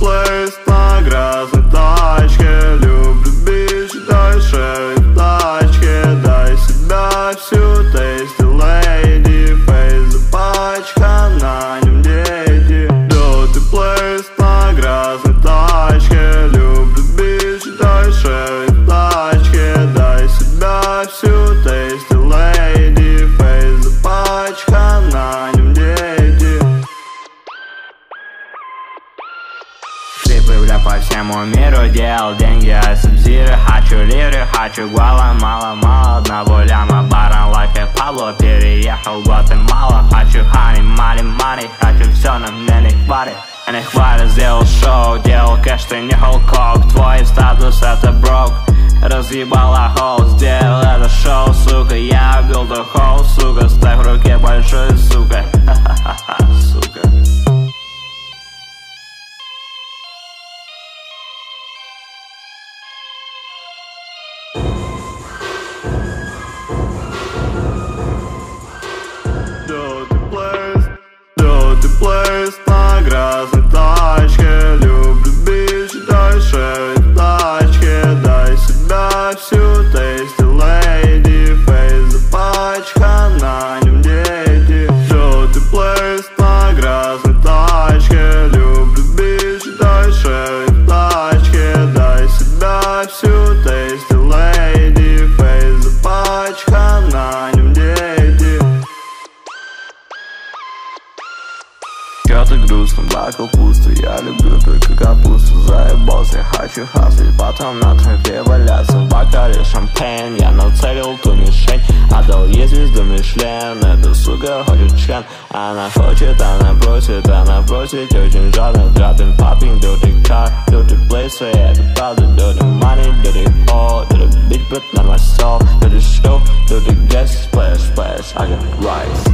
плейс на грязной тачке Люблю бич дальше Клипы, бля, по всему миру делал деньги, а субзиры Хочу лиры, хочу гуала, мало, мало Одного ляма, баран, лайк и Пабло Переехал в Гватемала Хочу хани, мани, мани Хочу все, но мне не хватит а не хватит, сделал шоу, делал кэш, ты не холкок Твой статус это брок Разъебала холл, сделал это шоу, всю тейсти лейди Фейс запачкан, на нем дети. Чё ты грустно, бакал пусто Я люблю только капусту. Заебался, я хочу хаслить Потом на тропе валяться. В бокале шампейн Я нацелил ту мишень Отдал ей звезду Мишлен Эта сука хочет член. Она хочет, она просит Она Prostitution genre grabbing, popping door the car Door the place where I have the power Door the money, door the hall Door the bitch but not myself Door the show, door the guest Splash, splash, I can rise